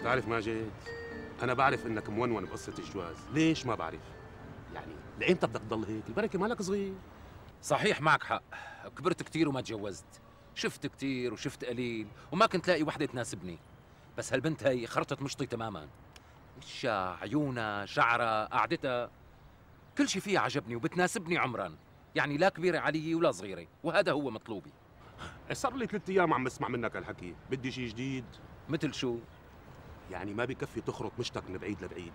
بتعرف ماجد؟ أنا بعرف إنك مونون بقصة الجواز. ليش ما بعرف؟ يعني لإمتى بدك تضل هيك؟ البركة مالك صغير. صحيح معك حق. كبرت كتير وما تجوزت. شفت كتير وشفت قليل وما كنت لاقي وحدة تناسبني. بس هالبنت هي خرطت مشطي تماما. وشها عيونها شعرها قعدتها. كل شيء فيها عجبني وبتناسبني عمرا. يعني لا كبيرة علي ولا صغيرة وهذا هو مطلوبي. صار لي ثلاث أيام عم بسمع منك هالحكي. بدي شيء جديد؟ مثل شو؟ يعني ما بكفي تخرط مشتك من بعيد لبعيد.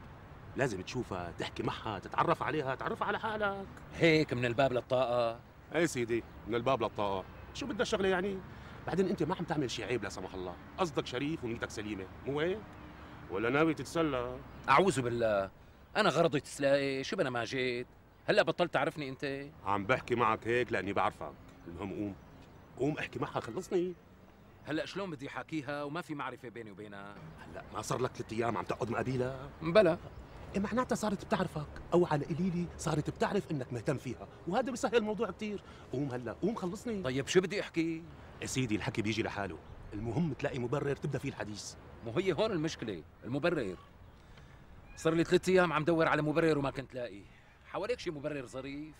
لازم تشوفها تحكي معها تتعرف عليها تعرفها على حالك. هيك من الباب للطاقة. اي سيدي من الباب للطاقة. شو بدها الشغله يعني؟ بعدين انت ما عم تعمل شيء عيب لا سمح الله. قصدك شريف ونيتك سليمة مو هيك؟ ولا ناوي تتسلى؟ أعوذ بالله. أنا غرضي تسلاقي شو بنا ما جيت؟ هلأ بطلت تعرفني أنت؟ عم بحكي معك هيك لأني بعرفك. المهم قوم. قوم احكي معها خلصني. هلا شلون بدي حاكيها وما في معرفة بيني وبينها؟ هلا ما صار لك ثلاث أيام عم تقعد مقابلها بلا. إيه معناتها صارت بتعرفك أو على قليلي صارت بتعرف إنك مهتم فيها وهذا بيسهل الموضوع كثير قوم هلا قوم خلصني. طيب شو بدي أحكي؟ يا سيدي الحكي بيجي لحاله. المهم تلاقي مبرر تبدأ فيه الحديث. مو هي هون المشكلة المبرر. صار لي ثلاث أيام عم دور على مبرر وما كنت لاقي. حواليك شي مبرر ظريف؟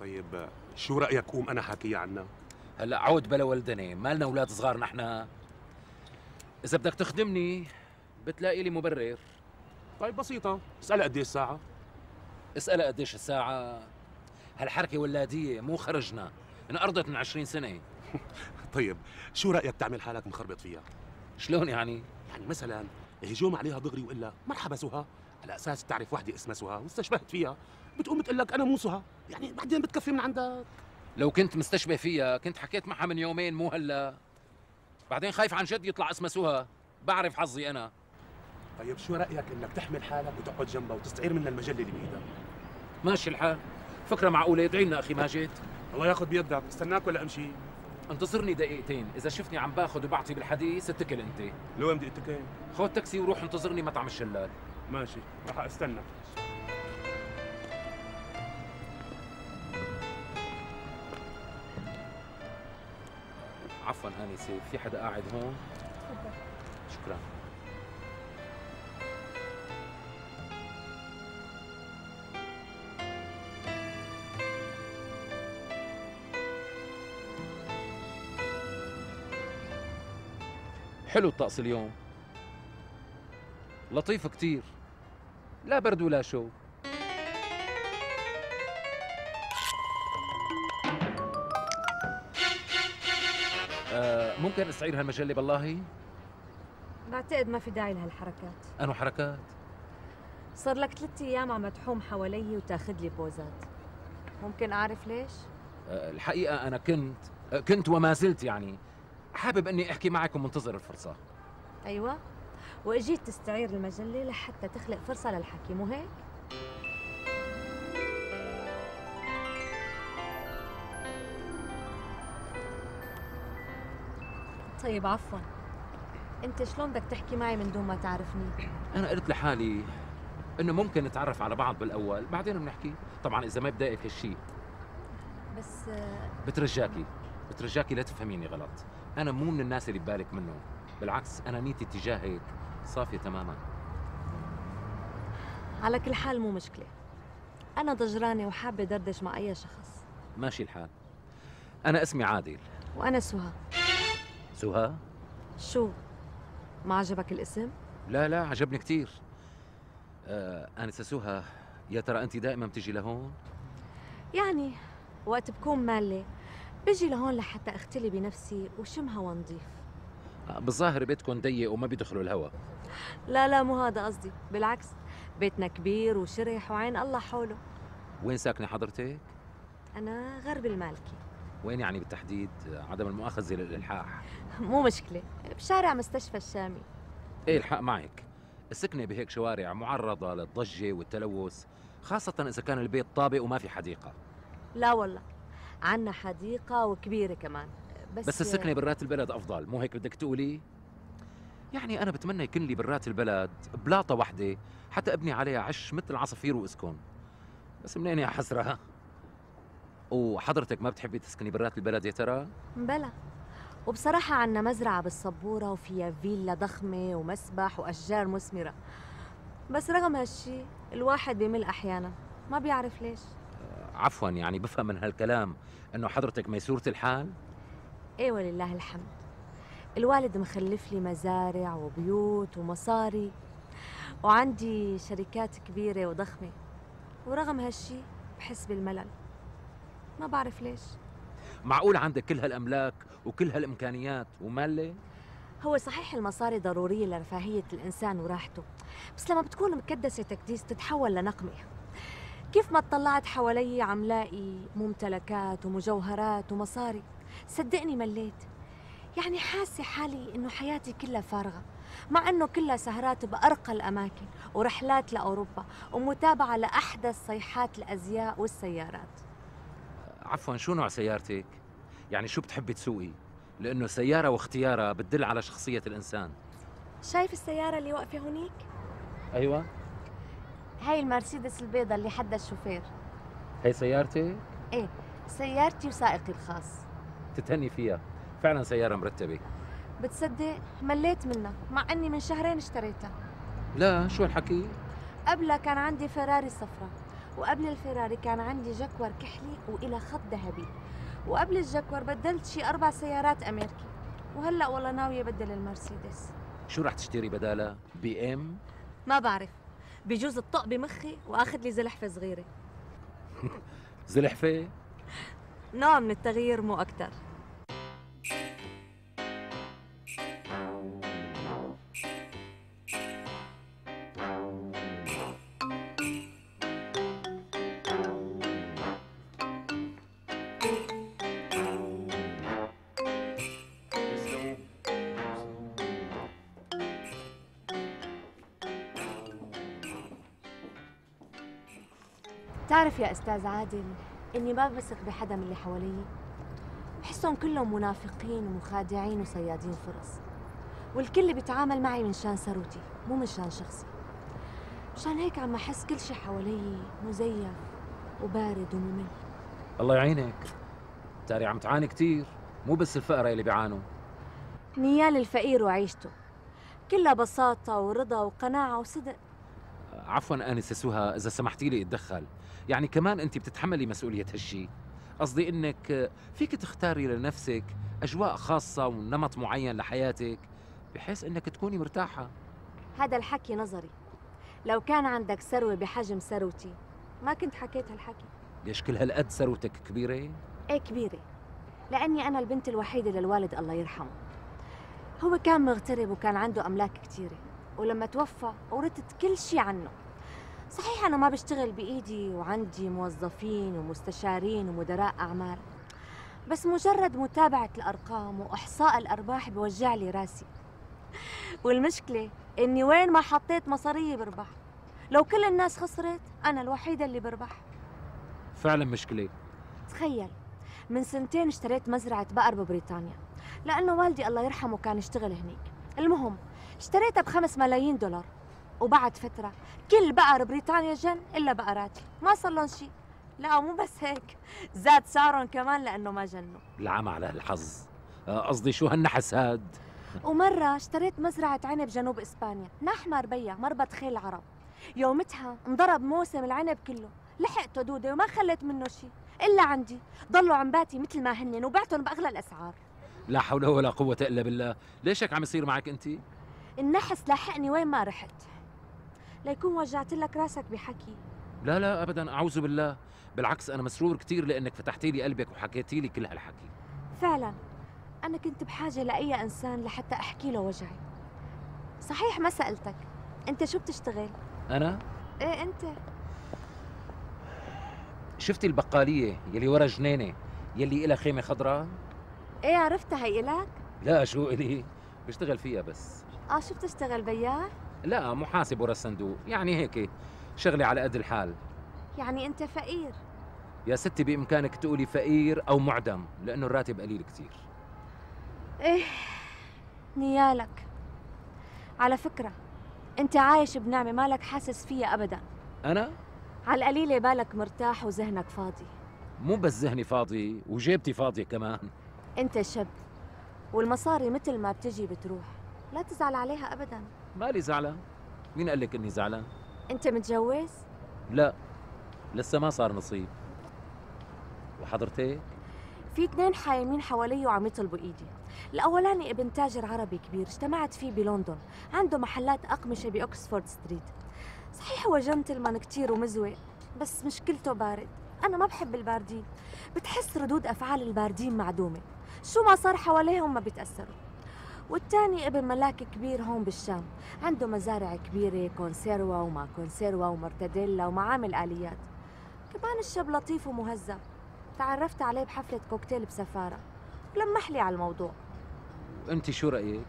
طيب شو رأيك قوم أنا حاكي عنها هلا عود بلا ولدني مالنا أولاد صغار نحن. إذا بدك تخدمني بتلاقي لي مبرر. طيب بسيطة. اسالها قد إيه الساعة؟ اسألها قديش الساعة. هالحركة ولادية مو خرجنا انقرضت من عشرين سنة. طيب شو رأيك تعمل حالك مخربط فيها؟ شلون يعني؟ يعني مثلا هجوم عليها دغري وإلا مرحبا سهى على أساس تعرف وحدة اسمها سهى واستشبهت فيها. بتقوم بتقول لك أنا مو سهى يعني بعدين بتكفي من عندك. لو كنت مستشبه فيها كنت حكيت معها من يومين مو هلا. بعدين خايف عن جد يطلع اسمها سهى بعرف حظي أنا. طيب شو رأيك إنك تحمل حالك وتقعد جنبها وتستعير منها المجلة اللي بإيدها؟ ماشي الحال. فكرة معقولة ادعي لنا أخي ماجد. الله ياخذ بيدك. استناك ولا أمشي؟ انتظرني دقيقتين. إذا شفتني عم باخذ وبعطي بالحديث اتكل أنت. لوين بدي اتكل؟ خذ تاكسي وروح انتظرني مطعم الشلال. ماشي. رح أستنى. عفوا انسه في حدا قاعد هون؟ شكرا. حلو الطقس اليوم. لطيف كتير. لا برد ولا شو. ممكن أستعير هالمجله بالله؟ بعتقد ما في داعي لهالحركات. أنو حركات؟ صار لك ثلاث أيام عم تحوم حوالي وتاخذ لي بوزات. ممكن أعرف ليش؟ آه الحقيقة أنا كنت آه كنت وما زلت يعني. حابب إني أحكي معك ومنتظر الفرصة. أيوه. وإجيت تستعير المجلة لحتى تخلق فرصة للحكي مو هيك؟ طيب عفوا. أنت شلون بدك تحكي معي من دون ما تعرفني؟ أنا قلت لحالي إنه ممكن نتعرف على بعض بالأول بعدين بنحكي. طبعا إذا ما بدائك هالشيء بس آه، بترجاكي بترجاكي لا تفهميني غلط. أنا مو من الناس اللي ببالك منه بالعكس أنا نيتي تجاهك صافية تماما. على كل حال مو مشكلة. أنا ضجرانة وحابة دردش مع أي شخص. ماشي الحال. أنا اسمي عادل. وأنا سهى سهى شو؟ ما عجبك الاسم؟ لا لا عجبني كثير آه انسه سهى يا ترى أنت دائما بتجي لهون؟ يعني وقت بكون مالة بجي لهون لحتى أختلي بنفسي وشم هوا نظيف آه بالظاهر بيتكم ضيق وما بيدخلوا الهوا. لا لا مو هذا قصدي. بالعكس بيتنا كبير وشرح وعين الله حوله. وين ساكنة حضرتك؟ أنا غرب المالكي. وين يعني بالتحديد عدم المؤاخذة للإلحاح؟ مو مشكلة بشارع مستشفى الشامي. إيه الحق معك. السكنة بهيك شوارع معرضة للضجة والتلوث خاصة إذا كان البيت طابق وما في حديقة. لا والله عنا حديقة وكبيرة كمان بس بس السكنة برات البلد أفضل مو هيك بدك تقولي؟ يعني أنا بتمنى يكون لي برات البلد بلاطة وحده حتى أبني عليها عش مثل العصافير واسكن بس منين يا حسرة؟ وحضرتك ما بتحبي تسكني برات البلد يا ترى؟ بلا وبصراحة عنا مزرعة بالصبورة وفيها فيلا ضخمة ومسبح وأشجار مثمرة. بس رغم هالشي الواحد بيمل أحيانا ما بيعرف ليش. عفوا يعني بفهم من هالكلام إنه حضرتك ميسورة الحال؟ إيه ولله الحمد. الوالد مخلف لي مزارع وبيوت ومصاري وعندي شركات كبيرة وضخمة. ورغم هالشي بحس بالملل. ما بعرف ليش. معقول عندك كل هالأملاك وكل هالإمكانيات ومالة؟ هو صحيح المصاري ضرورية لرفاهية الإنسان وراحته بس لما بتكون مكدسة تكديس تتحول لنقمة. كيف ما اطلعت حوالي عم لاقي ممتلكات ومجوهرات ومصاري؟ صدقني مليت. يعني حاسة حالي إنه حياتي كلها فارغة مع إنه كلها سهرات بأرقى الأماكن ورحلات لأوروبا ومتابعة لأحدث صيحات الأزياء والسيارات. عفوا شو نوع سيارتك؟ يعني شو بتحبي تسوقي؟ لأنه سيارة واختيارها بتدل على شخصية الإنسان. شايف السيارة اللي واقفة هونيك؟ أيوه. هاي المرسيدس البيضة اللي حدا الشوفير. هي سيارتك؟ سيارتي وسائقي الخاص. تتهني فيها. فعلا سيارة مرتبة. بتصدق مليت منها مع إني من شهرين اشتريتها. لا شو هالحكي؟ قبلها كان عندي فراري صفراء. وقبل الفراري كان عندي جاكور كحلي وإله خط ذهبي. وقبل الجاكور بدلت شي أربع سيارات أمريكي. وهلأ والله ناوية بدل المرسيدس. شو رح تشتري بدالها؟ BM؟ ما بعرف. بجوز الطق بمخي وآخذ لي زلحفة صغيرة. زلحفة؟ نوع من التغيير مو أكتر. تعرف يا أستاذ عادل إني ما بثق بحدا من اللي حوالي؟ بحسهم كلهم منافقين ومخادعين وصيادين فرص. والكل بيتعامل معي من شان ثروتي مو من شان شخصي. مشان هيك عم أحس كل شي حوالي مزيف وبارد وممل. الله يعينك. تاري عم تعاني كتير مو بس الفقراء اللي بيعانوا. نيال الفقير وعيشته. كلها بساطة ورضا وقناعة وصدق. عفوا انسه سهى إذا سمحتي لي أتدخل. يعني كمان أنت بتتحملي مسؤولية هالشيء قصدي إنك فيك تختاري لنفسك أجواء خاصة ونمط معين لحياتك بحيث إنك تكوني مرتاحة. هذا الحكي نظري. لو كان عندك ثروة بحجم ثروتي ما كنت حكيت هالحكي. ليش كل هالقد ثروتك كبيرة؟ إيه كبيرة. لأني أنا البنت الوحيدة للوالد الله يرحمه. هو كان مغترب وكان عنده أملاك كتيرة. ولما توفى ورثت كل شي عنه. صحيح أنا ما بشتغل بإيدي وعندي موظفين ومستشارين ومدراء أعمال بس مجرد متابعة الأرقام وإحصاء الأرباح بوجع لي راسي. والمشكلة إني وين ما حطيت مصارية بربح. لو كل الناس خسرت أنا الوحيدة اللي بربح. فعلا مشكلة. تخيل من سنتين اشتريت مزرعة بقر ببريطانيا لأنه والدي الله يرحمه كان يشتغل هنيك المهم اشتريتها بخمس ملايين دولار. وبعد فترة كل بقر بريطانيا جن إلا بقراتي ما صار لهم شيء. لا مو بس هيك. زاد سعرهم كمان لأنه ما جنوا. العمى على هالحظ آه، قصدي شو هالنحس هاد ومرة اشتريت مزرعة عنب جنوب إسبانيا. نحمر بيا مربط خيل العرب يومتها انضرب موسم العنب كله. لحقته دودة وما خليت منه شيء. إلا عندي. ضلوا عم باتي مثل ما هن وبعتهم بأغلى الأسعار. لا حول ولا قوة إلا بالله. ليش هيك عم يصير معك انت النحس لاحقني وين ما رحت. ليكون وجعت لك راسك بحكي. لا لا ابدا. أعوذ بالله. بالعكس أنا مسرور كثير لأنك فتحتي لي قلبك وحكيتي لي كل هالحكي. فعلا. أنا كنت بحاجة لأي إنسان لحتى أحكي له وجعي. صحيح ما سألتك. أنت شو بتشتغل؟ أنا؟ إيه أنت. شفتي البقالية يلي ورا جنينة يلي إلها خيمة خضراء؟ إيه عرفتها هي إلك؟ لا شو إلي؟ بشتغل فيها بس. آه شو بتشتغل بياع؟ لا محاسب ورا الصندوق. يعني هيك شغلي على قد الحال. يعني أنت فقير؟ يا ستي بإمكانك تقولي فقير أو معدم لأنه الراتب قليل كثير. إيه نيالك. على فكرة أنت عايش بنعمة مالك حاسس فيها أبدا. أنا؟ على القليلة بالك مرتاح وذهنك فاضي. مو بس ذهني فاضي وجيبتي فاضية كمان. أنت شاب والمصاري مثل ما بتجي بتروح. لا تزعل عليها ابدا. مالي زعلان. مين قال لك إني زعلان؟ أنت متجوز؟ لا لسه ما صار نصيب. وحضرتك؟ في اثنين حايمين حوالي وعم يطلبوا إيدي. الأولاني ابن تاجر عربي كبير اجتمعت فيه بلندن. عنده محلات أقمشة ب Oxford Street. صحيح هو جنتلمان كتير ومزوق بس مشكلته بارد. أنا ما بحب الباردين. بتحس ردود أفعال الباردين معدومة. شو ما صار حواليهم ما بيتأثروا. والتاني ابن ملاك كبير هون بالشام. عنده مزارع كبيرة كونسيروا وما كونسيروا ومرتديلا ومعامل آليات. كمان الشاب لطيف ومهذب. تعرفت عليه بحفلة كوكتيل بسفارة. ولمح لي على الموضوع. أنت شو رأيك؟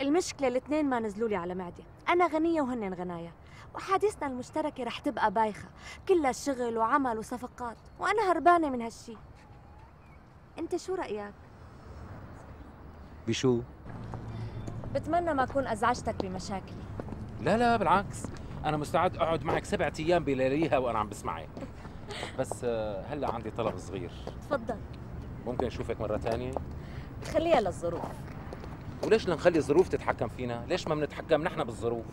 المشكلة الاثنين ما نزلوا لي على معدة. أنا غنية وهن غنايا وحديثنا المشتركة رح تبقى بايخة. كلها شغل وعمل وصفقات. وأنا هربانة من هالشي. أنت شو رأيك؟ بشو؟ بتمنى ما أكون أزعجتك بمشاكلي. لا لا بالعكس. أنا مستعد أقعد معك سبعة أيام بلياليها وأنا عم بسمعك. بس آه، هلأ عندي طلب صغير. تفضل. ممكن أشوفك مرة ثانية خليها للظروف. وليش بدنا نخلي الظروف تتحكم فينا؟ ليش ما بنتحكم نحن بالظروف؟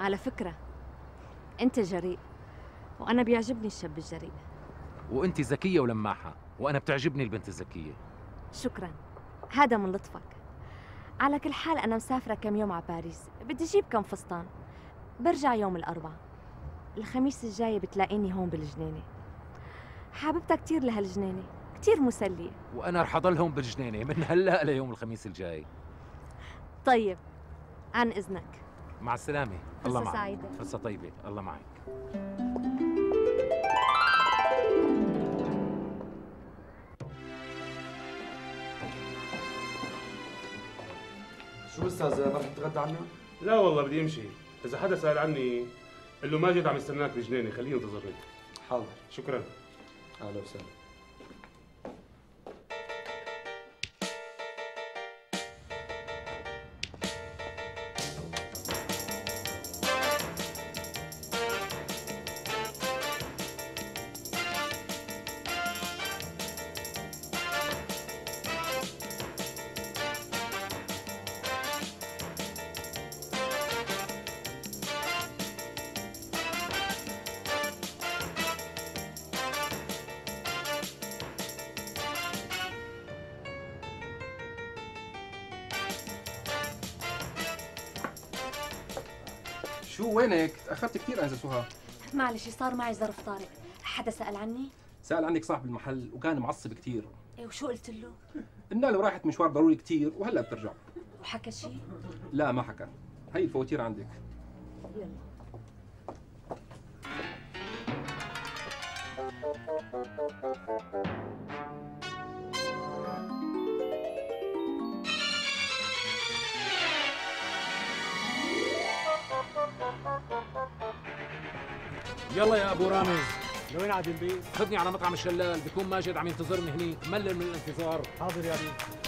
على فكرة أنت جريء وأنا بيعجبني الشاب الجريء وأنت ذكية ولماحة وأنا بتعجبني البنت الذكية. شكرا. هذا من لطفك. على كل حال أنا مسافرة كم يوم على باريس. بدي أجيب كم فستان. برجع يوم الأربعاء. الخميس الجاي بتلاقيني هون بالجنينة. حاببتها كتير لهالجنينة. كتير مسلية. وأنا رح اضلهم بالجنينة من هلأ ليوم الخميس الجاي. طيب عن إذنك. مع السلامة. الله فرصة معك. سعيدة. فرصة طيبة. الله معك. شو أستاذ ما رح تتغدى عنا؟ لا والله بدي أمشي. إذا حدا سأل عني قل له ماجد عم يستناك بجنينة خليه ينتظرني. حاضر. شكرا. أهلا وسهلا. شو وينك؟ تأخرت كثير أنسة سهى معلش صار معي ظرف طارئ حدا سأل عني؟ سأل عنك صاحب المحل وكان معصب كثير إيه وشو قلت له؟ قلنا له راحت مشوار ضروري كثير وهلا بترجع وحكى شي؟ لا ما حكى هي الفواتير عندك يلا يلا يا أبو رامز. لوين عاد البيت؟ خذني على مطعم الشلال بكون ماجد عم ينتظرني هنيك ملل من الانتظار. حاضر يا بيه